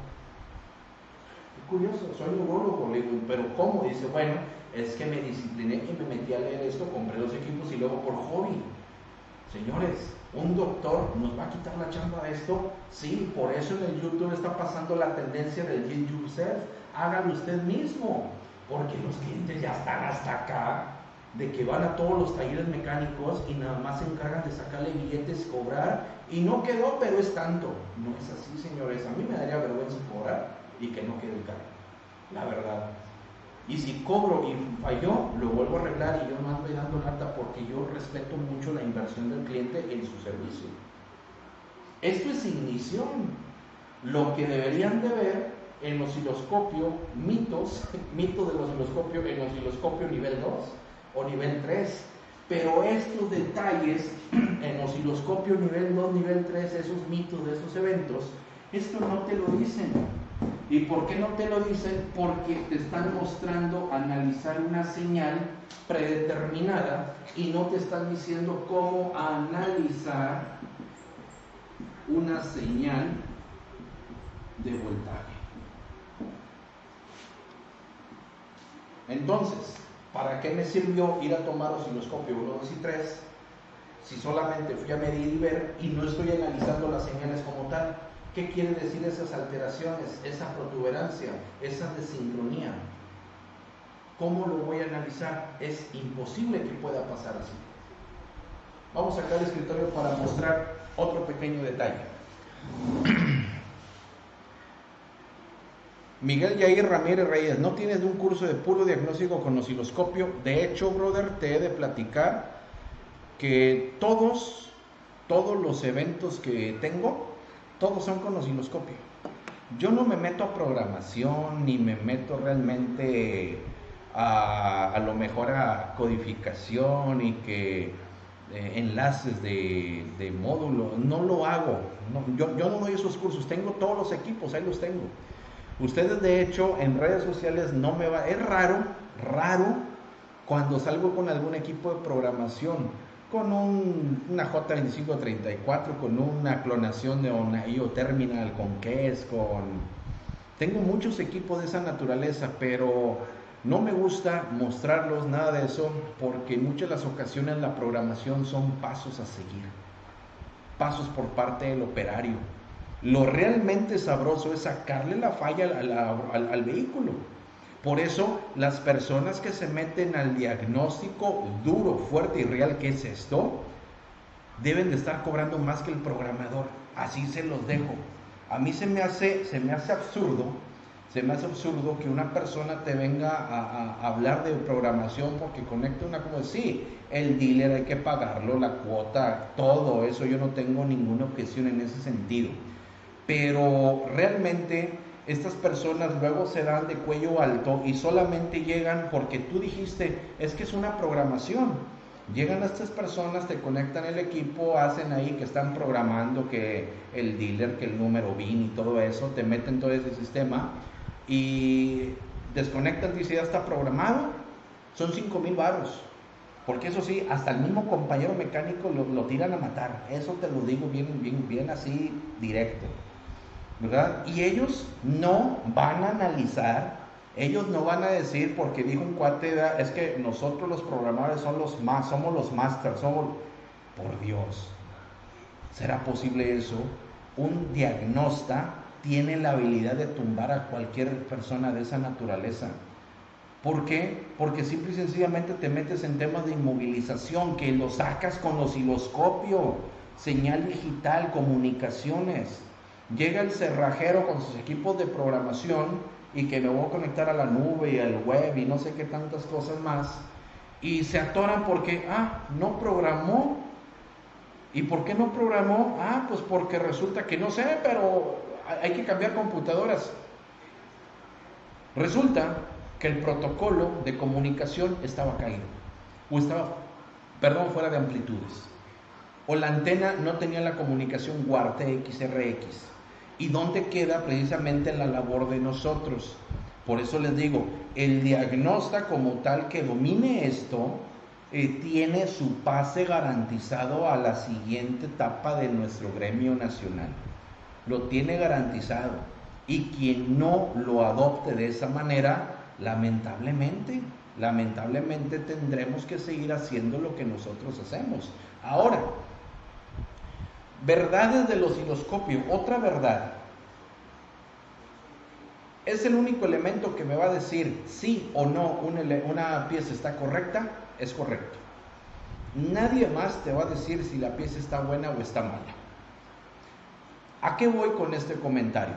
Qué curioso, soy neurólogo, le digo, pero ¿cómo? Dice, bueno, es que me discipliné y me metí a leer esto, compré los equipos y luego por hobby. Señores, un doctor nos va a quitar la chamba a esto. Sí, por eso en el YouTube está pasando la tendencia del do yourself. Hágalo usted mismo, porque los clientes ya están hasta acá de que van a todos los talleres mecánicos y nada más se encargan de sacarle billetes, cobrar y no quedó, pero es tanto. No es así, señores. A mí me daría vergüenza cobrar y que no quede caro. La verdad. Y si cobro y falló, lo vuelvo a arreglar y yo no ando dando lata porque yo respeto mucho la inversión del cliente en su servicio. Esto es ignición. Lo que deberían de ver en osciloscopio, mitos, mito del osciloscopio en osciloscopio nivel 2 o nivel 3. Pero estos detalles en osciloscopio nivel 2, nivel 3, esos mitos de esos eventos, esto no te lo dicen. ¿Y por qué no te lo dicen? Porque te están mostrando analizar una señal predeterminada y no te están diciendo cómo analizar una señal de voltaje. Entonces, ¿para qué me sirvió ir a tomar osciloscopio 1, 2 y 3 si solamente fui a medir y ver y no estoy analizando las señales como tal? ¿Qué quiere decir esas alteraciones, esa protuberancia, esa desincronía? ¿Cómo lo voy a analizar? Es imposible que pueda pasar así. Vamos a sacar el escritorio para mostrar otro pequeño detalle. Miguel Yair Ramírez Reyes, ¿no tienes un curso de puro diagnóstico con osciloscopio? De hecho, brother, te he de platicar que todos, todos los eventos que tengo, todos son con osciloscopio. Yo no me meto a programación ni me meto realmente a, lo mejor a codificación y que eh, enlaces de, de módulo. No lo hago. yo, yo no doy esos cursos. Tengo todos los equipos, ahí los tengo. Ustedes de hecho en redes sociales no me va... Es raro, raro cuando salgo con algún equipo de programación con un, una J2534, con una clonación de una IO Terminal, con KES, con... Tengo muchos equipos de esa naturaleza, pero no me gusta mostrarlos, nada de eso, porque en muchas las ocasiones la programación son pasos a seguir, pasos por parte del operario. Lo realmente sabroso es sacarle la falla al, vehículo por eso las personas que se meten al diagnóstico duro, fuerte y real que es esto, deben de estar cobrando más que el programador. Así se los dejo. A mí se me hace, se me hace absurdo, se me hace absurdo que una persona te venga a, hablar de programación porque conecta una cosa. Sí, el dealer hay que pagarlo, la cuota, todo eso, yo no tengo ninguna objeción en ese sentido. Pero realmente estas personas luego se dan de cuello alto y solamente llegan porque tú dijiste, es que es una programación. Llegan estas personas, te conectan el equipo, hacen ahí que están programando que el dealer, que el número BIN y todo eso, te meten todo ese sistema y desconectan, dice ya está programado, son 5 mil baros. Porque eso sí, hasta el mismo compañero mecánico lo, lo tiran a matar. Eso te lo digo bien, bien, bien así directo. ¿Verdad? Y ellos no van a analizar, ellos no van a decir, porque dijo un cuate, es que nosotros los programadores son los más, somos los masters, somos, por Dios, ¿será posible eso? Un diagnóstico tiene la habilidad de tumbar a cualquier persona de esa naturaleza. ¿Por qué? Porque simple y sencillamente te metes en temas de inmovilización, que lo sacas con osciloscopio, señal digital, comunicaciones. Llega el cerrajero con sus equipos de programación y que me voy a conectar a la nube y al web y no sé qué tantas cosas más. Y se atoran porque, ah, no programó. ¿Y por qué no programó? Ah, pues porque resulta que no sé, pero hay que cambiar computadoras. Resulta que el protocolo de comunicación estaba caído. O estaba, perdón, fuera de amplitudes. O la antena no tenía la comunicación WAR TXRX y dónde queda precisamente la labor de nosotros. Por eso les digo, el diagnóstico como tal que domine esto eh, tiene su pase garantizado a la siguiente etapa de nuestro gremio nacional. Lo tiene garantizado. Y quien no lo adopte de esa manera, lamentablemente, lamentablemente tendremos que seguir haciendo lo que nosotros hacemos. Ahora, Verdades del osciloscopio, otra verdad. Es el único elemento que me va a decir sí o no una, una pieza está correcta, es correcto. Nadie más te va a decir si la pieza está buena o está mala. ¿A qué voy con este comentario?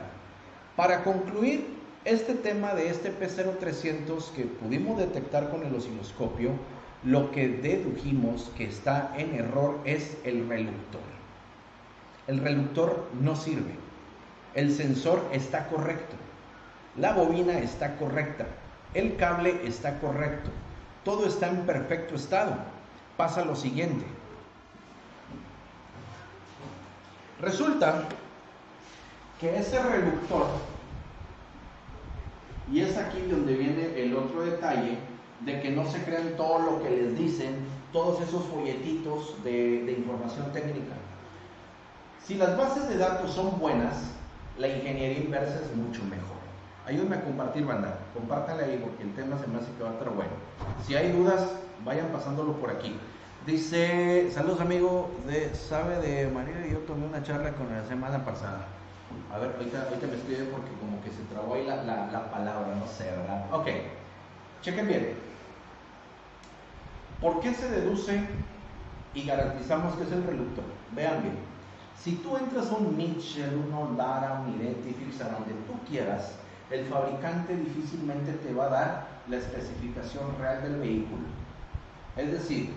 Para concluir este tema de este P0300 que pudimos detectar con el osciloscopio, lo que dedujimos que está en error es el reluctor. El reluctor no sirve. El sensor está correcto. La bobina está correcta. El cable está correcto. Todo está en perfecto estado. Pasa lo siguiente. Resulta que ese reductor, y es aquí donde viene el otro detalle, de que no se crean todo lo que les dicen todos esos folletitos de, de información técnica. Si las bases de datos son buenas, la ingeniería inversa es mucho mejor. Ayúdenme a compartir, banda. Compártanle ahí porque el tema se me hace que va a estar bueno. Si hay dudas, vayan pasándolo por aquí. Dice, saludos amigo, de, sabe de María, yo tomé una charla con la semana pasada. A ver, ahorita, ahorita me escribe porque como que se trabó ahí la, la, palabra, no sé, ¿verdad? Ok, chequen bien. ¿Por qué se deduce y garantizamos que es el reductor? Vean bien. Si tú entras a un Mitchell, un Oldara, un Identifix, a donde tú quieras, el fabricante difícilmente te va a dar la especificación real del vehículo. Es decir,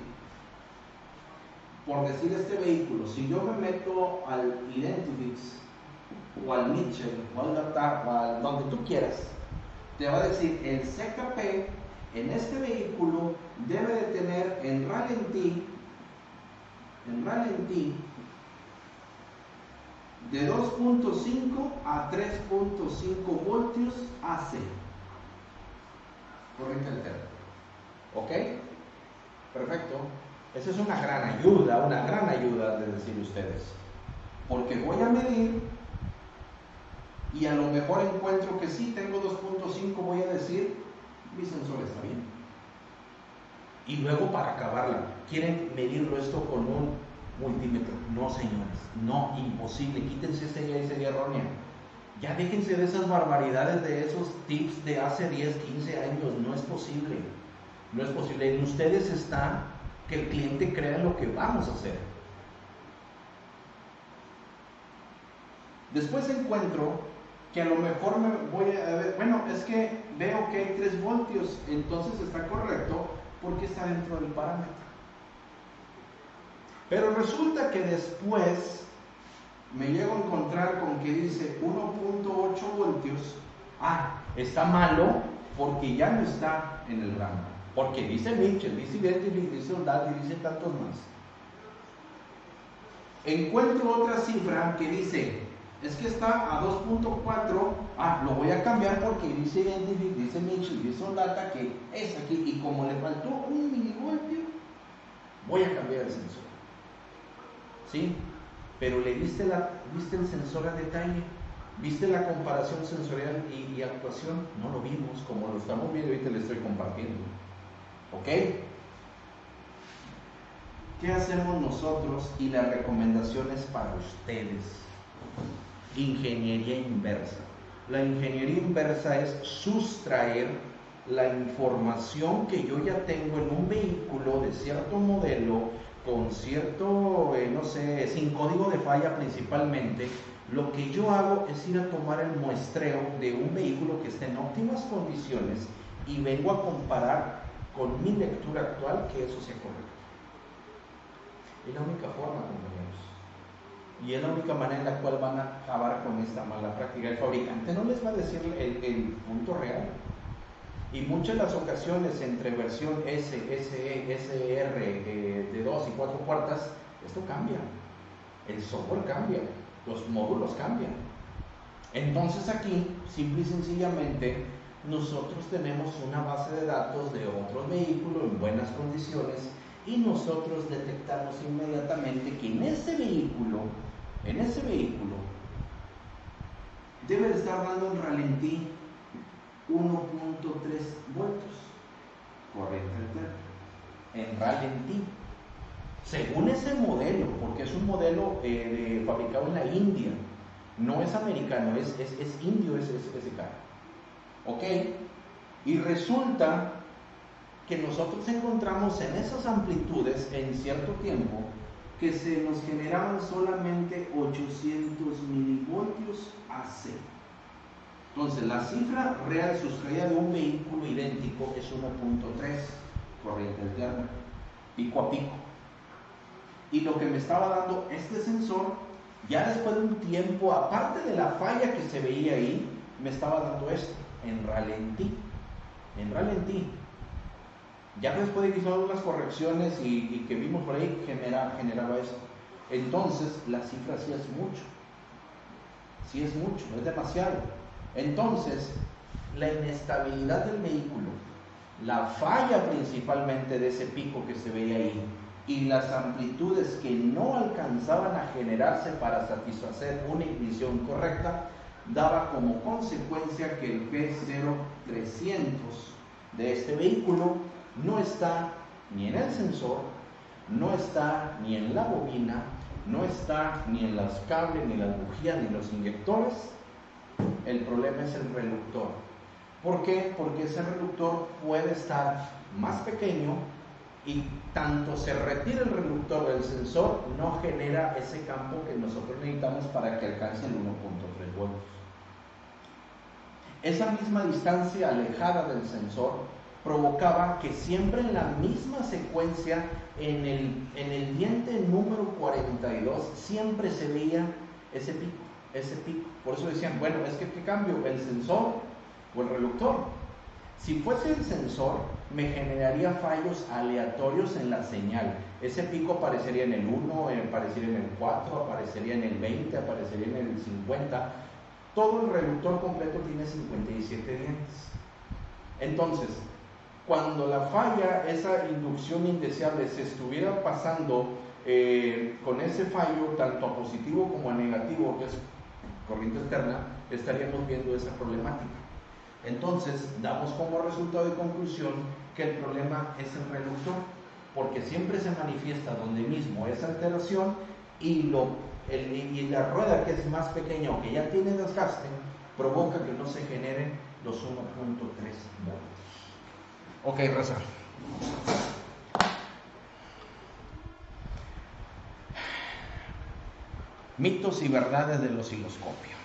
por decir este vehículo, si yo me meto al Identifix o al Mitchell o al Data o al donde tú quieras, te va a decir el CKP en este vehículo debe de tener en ralentí, en ralentí de 2.5 a 3.5 voltios AC. Corriente alterna. ¿Ok? Perfecto. Esa es una gran ayuda, una gran ayuda de decir ustedes. Porque voy a medir y a lo mejor encuentro que sí tengo 2.5, voy a decir, mi sensor está bien. Y luego para acabarla, quieren medirlo esto con un multímetro. No, señores, no, imposible. Quítense esa idea y sería errónea. Ya déjense de esas barbaridades, de esos tips de hace 10, 15 años. No es posible. No es posible. En ustedes está que el cliente crea lo que vamos a hacer. Después encuentro que a lo mejor me voy a ver, bueno, es que veo que hay 3 voltios, entonces está correcto porque está dentro del parámetro. Pero resulta que después me llego a encontrar con que dice 1.8 voltios. Ah, está malo porque ya no está en el rango. Porque dice Mitchell, dice Identity, dice Oldati, dice tantos más. Encuentro otra cifra que dice, es que está a 2.4, ah, lo voy a cambiar porque dice Identity, dice Mitchell, dice Oldata que es aquí. Y como le faltó un milivoltio, voy a cambiar el sensor. ¿Sí? Pero le viste, la, viste el sensor a detalle ¿Viste la comparación sensorial y, y, actuación? No lo vimos, como lo estamos viendo y te lo estoy compartiendo. ¿Ok? ¿Qué hacemos nosotros y las recomendaciones para ustedes? Ingeniería inversa. La ingeniería inversa es sustraer la información que yo ya tengo en un vehículo de cierto modelo, con cierto, eh, no sé, sin código de falla principalmente. Lo que yo hago es ir a tomar el muestreo de un vehículo que esté en óptimas condiciones y vengo a comparar con mi lectura actual que eso sea correcto. Es la única forma, compañeros. Y es la única manera en la cual van a acabar con esta mala práctica. El fabricante no les va a decir el, punto real. Y muchas de las ocasiones entre versión S, SE, SR eh, de 2 y 4 cuartas, esto cambia. El software cambia, los módulos cambian. Entonces aquí, simple y sencillamente, nosotros tenemos una base de datos de otro vehículo en buenas condiciones y nosotros detectamos inmediatamente que en ese vehículo, en ese vehículo, debe de estar dando en ralentí 1.3 voltios corriente alterna en ralentí. según ese modelo, porque es un modelo eh, fabricado en la India, no es americano, es, es, indio ese, ese, carro. ¿Ok? Y resulta que nosotros encontramos en esas amplitudes, en cierto tiempo, que se nos generaban solamente 800 milivoltios AC. Entonces, la cifra real sustraída de un vehículo idéntico es 1.3 corriente alterna, pico a pico. Y lo que me estaba dando este sensor, ya después de un tiempo, aparte de la falla que se veía ahí, me estaba dando esto, en ralentí, en ralentí. Ya después de que hicimos las correcciones y, que vimos por ahí, genera, generaba esto. Entonces, la cifra sí es mucho. Sí es mucho, es demasiado. Entonces, la inestabilidad del vehículo, la falla principalmente de ese pico que se veía ahí, y las amplitudes que no alcanzaban a generarse para satisfacer una ignición correcta, daba como consecuencia que el P0300 de este vehículo no está ni en el sensor, no está ni en la bobina, no está ni en los cables, ni las bujías, ni los inyectores. El problema es el reductor. ¿Por qué? Porque ese reductor puede estar más pequeño y tanto se retira el reductor del sensor, no genera ese campo que nosotros necesitamos para que alcance el 1.3 voltios. Esa misma distancia alejada del sensor provocaba que siempre en la misma secuencia, en el, en el diente número 42, siempre se veía ese pico, ese pico. Por eso decían, bueno, es que ¿qué cambio? ¿El sensor o el reductor? Si fuese el sensor, me generaría fallos aleatorios en la señal. Ese pico aparecería en el 1, eh, aparecería en el 4, aparecería en el 20, aparecería en el 50. Todo el reductor completo tiene 57 dientes. Entonces, cuando la falla, esa inducción indeseable, se estuviera pasando eh, con ese fallo, tanto a positivo como a negativo, que es corriente externa, estaríamos viendo esa problemática. Entonces, damos como resultado de conclusión que el problema es el reductor, porque siempre se manifiesta donde mismo esa alteración y, lo, y la rueda que es más pequeña o que ya tiene desgaste, provoca que no se generen los 1.3 voltios. Ok, raza. Mitos y verdades del osciloscopio.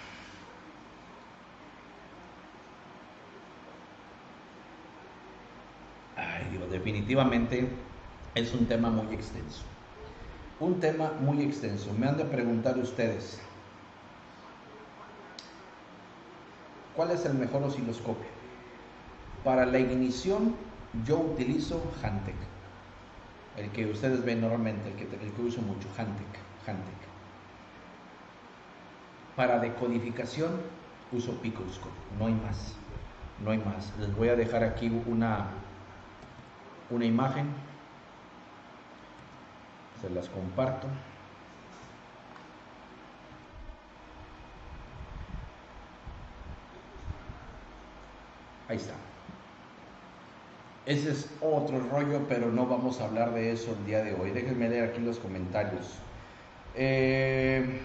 Ay, definitivamente es un tema muy extenso. Un tema muy extenso. Me han de preguntar ustedes, ¿cuál es el mejor osciloscopio? Para la ignición yo utilizo Hantec, el que ustedes ven normalmente, el que, el que uso mucho, Hantec, Hantec. Para decodificación uso Picoscope, no hay más, no hay más. Les voy a dejar aquí una, una imagen, se las comparto. Ahí está. Ese es otro rollo, pero no vamos a hablar de eso el día de hoy. Déjenme leer aquí los comentarios. Eh,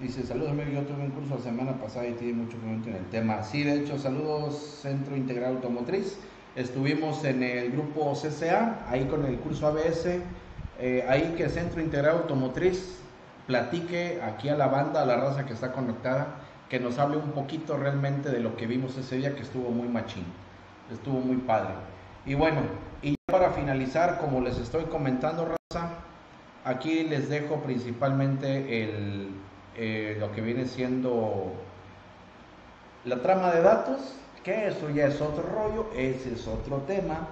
dice, saludos, amigo. Yo tuve un curso la semana pasada y tiene mucho momento en el tema. Sí, de hecho, saludos, Centro Integral Automotriz. Estuvimos en el grupo CCA, ahí con el curso ABS. Eh, ahí que Centro Integral Automotriz platique aquí a la banda, a la raza que está conectada, que nos hable un poquito realmente de lo que vimos ese día, que estuvo muy machín estuvo muy padre. Y bueno, y para finalizar, como les estoy comentando, Raza, aquí les dejo principalmente el, eh, lo que viene siendo la trama de datos, que eso ya es otro rollo, ese es otro tema.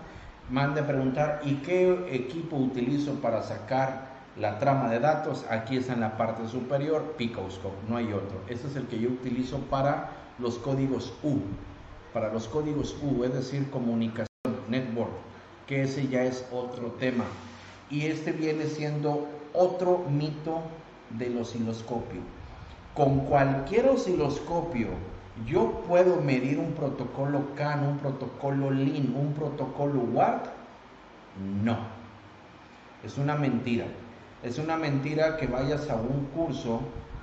Mande a preguntar, ¿y qué equipo utilizo para sacar la trama de datos? Aquí está en la parte superior, Picoscope, no hay otro. Este es el que yo utilizo para los códigos U para los códigos U, es decir, comunicación, network, que ese ya es otro tema. Y este viene siendo otro mito del osciloscopio. Con cualquier osciloscopio yo puedo medir un protocolo CAN, un protocolo LIN, un protocolo WART. No. Es una mentira. Es una mentira que vayas a un curso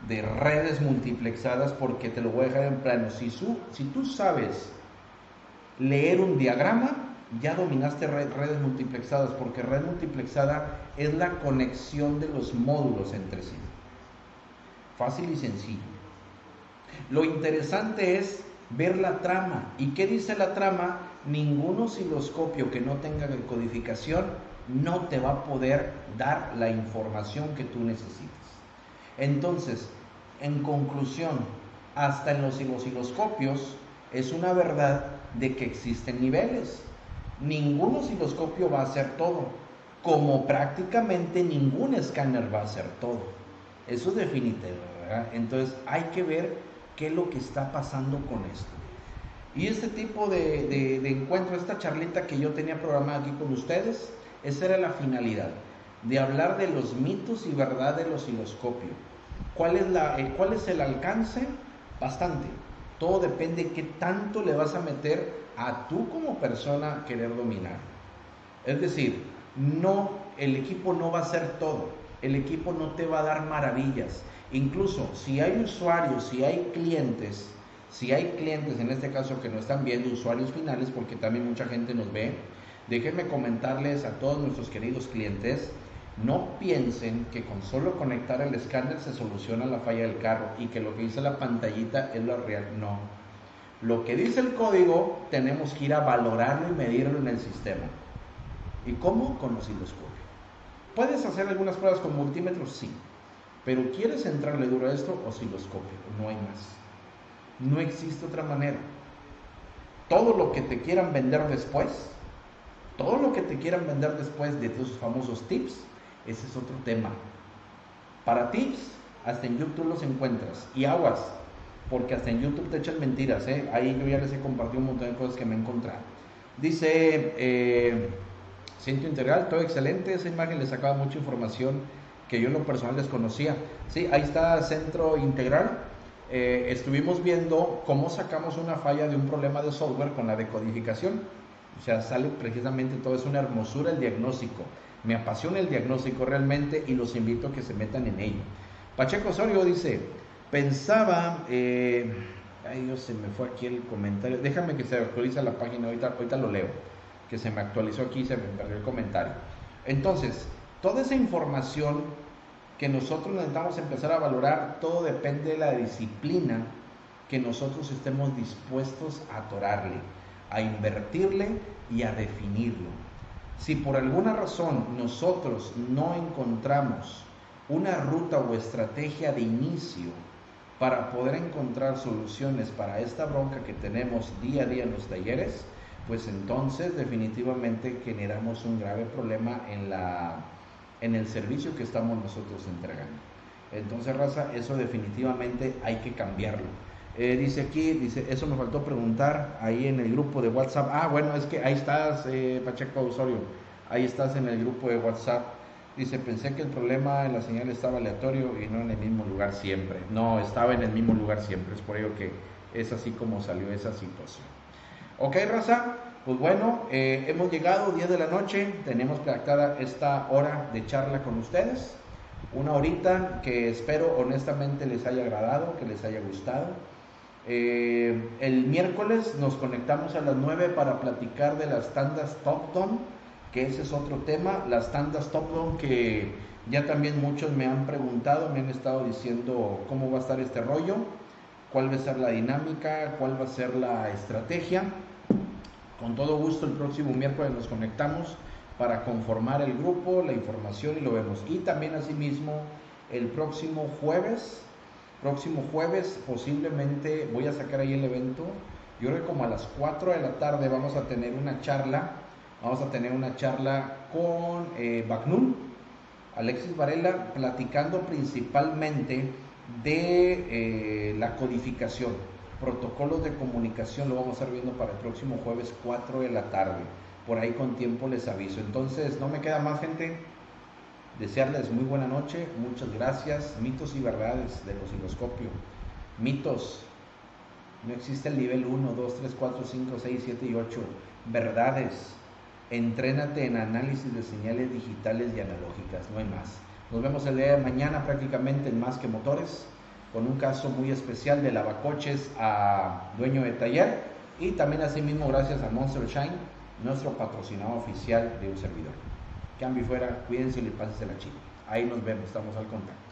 de redes multiplexadas porque te lo voy a dejar en plano. Si, si tú sabes leer un diagrama, ya dominaste redes multiplexadas porque red multiplexada es la conexión de los módulos entre sí. Fácil y sencillo. Lo interesante es ver la trama. ¿Y qué dice la trama? Ningún osciloscopio que no tenga codificación no te va a poder dar la información que tú necesitas. Entonces, en conclusión, hasta en los osciloscopios es una verdad de que existen niveles. Ningún osciloscopio va a hacer todo, como prácticamente ningún escáner va a hacer todo. Eso es definitivo, Entonces hay que ver qué es lo que está pasando con esto. Y este tipo de, encuentro, esta charlita que yo tenía programada aquí con ustedes, esa era la finalidad, de hablar de los mitos y verdad del osciloscopio. ¿Cuál es, la, eh, ¿Cuál es el alcance? Bastante. Todo depende de qué tanto le vas a meter a tú como persona querer dominar. Es decir, no, el equipo no va a hacer todo. El equipo no te va a dar maravillas. Incluso si hay usuarios, si hay clientes, si hay clientes en este caso que no están viendo usuarios finales, porque también mucha gente nos ve, déjenme comentarles a todos nuestros queridos clientes, no piensen que con solo conectar el escáner se soluciona la falla del carro y que lo que dice la pantallita es lo real. No. Lo que dice el código tenemos que ir a valorarlo y medirlo en el sistema. ¿Y cómo? Con osciloscopio. ¿Puedes hacer algunas pruebas con multímetros? Sí. Pero ¿quieres entrarle duro a esto? Osciloscopio. No hay más. No existe otra manera. Todo lo que te quieran vender después, todo lo que te quieran vender después de tus famosos tips, ese es otro tema. Para tips, hasta en YouTube los encuentras. Y aguas, porque hasta en YouTube te echan mentiras. ¿eh? Ahí yo ya les he compartido un montón de cosas que me he encontrado. Dice, eh, Integral, todo excelente. Esa imagen les sacaba mucha información que yo en lo personal desconocía. Sí, ahí está Centro Integral. Eh, estuvimos viendo cómo sacamos una falla de un problema de software con la decodificación. O sea, sale precisamente todo, es una hermosura el diagnóstico. Me apasiona el diagnóstico realmente y los invito a que se metan en ello. Pacheco Osorio dice, pensaba, eh, ay Dios, se me fue aquí el comentario, déjame que se actualice la página, ahorita, ahorita lo leo, que se me actualizó aquí, se me perdió el comentario. Entonces, toda esa información que nosotros necesitamos empezar a valorar, todo depende de la disciplina que nosotros estemos dispuestos a atorarle, a invertirle y a definirlo. Si por alguna razón nosotros no encontramos una ruta o estrategia de inicio para poder encontrar soluciones para esta bronca que tenemos día a día en los talleres, pues entonces definitivamente generamos un grave problema en, la, en el servicio que estamos nosotros entregando. Entonces, raza, eso definitivamente hay que cambiarlo. Eh, dice aquí, dice, eso me faltó preguntar ahí en el grupo de WhatsApp. Ah, bueno, es que ahí estás, eh, Pacheco Osorio, ahí estás en el grupo de WhatsApp. Dice, pensé que el problema en la señal estaba aleatorio y no en el mismo lugar siempre. No, estaba en el mismo lugar siempre, es por ello que es así como salió esa situación. Ok, raza, pues bueno, eh, hemos llegado 10 de la noche, tenemos pactada esta hora de charla con ustedes. Una horita que espero honestamente les haya agradado, que les haya gustado. Eh, el miércoles nos conectamos a las 9 para platicar de las tandas top down, que ese es otro tema. Las tandas top down que ya también muchos me han preguntado, me han estado diciendo cómo va a estar este rollo, cuál va a ser la dinámica, cuál va a ser la estrategia. Con todo gusto el próximo miércoles nos conectamos para conformar el grupo, la información y lo vemos. Y también asimismo el próximo jueves próximo jueves posiblemente voy a sacar ahí el evento. Yo creo que como a las 4 de la tarde vamos a tener una charla. Vamos a tener una charla con eh, Alexis Varela, platicando principalmente de eh, la codificación, protocolos de comunicación, lo vamos a estar viendo para el próximo jueves 4 de la tarde. Por ahí con tiempo les aviso. Entonces, no me queda más gente Desearles muy buena noche, muchas gracias. Mitos y verdades del osciloscopio. Mitos. No existe el nivel 1, 2, 3, 4, 5, 6, 7 y 8. Verdades. entrénate en análisis de señales digitales y analógicas, no hay más. Nos vemos el día de mañana prácticamente en Más que Motores, con un caso muy especial de lavacoches a dueño de taller y también asimismo gracias a Monster Shine, nuestro patrocinador oficial de un servidor. Cambio fuera, cuídense y le pases la chica. Ahí nos vemos, estamos al contacto.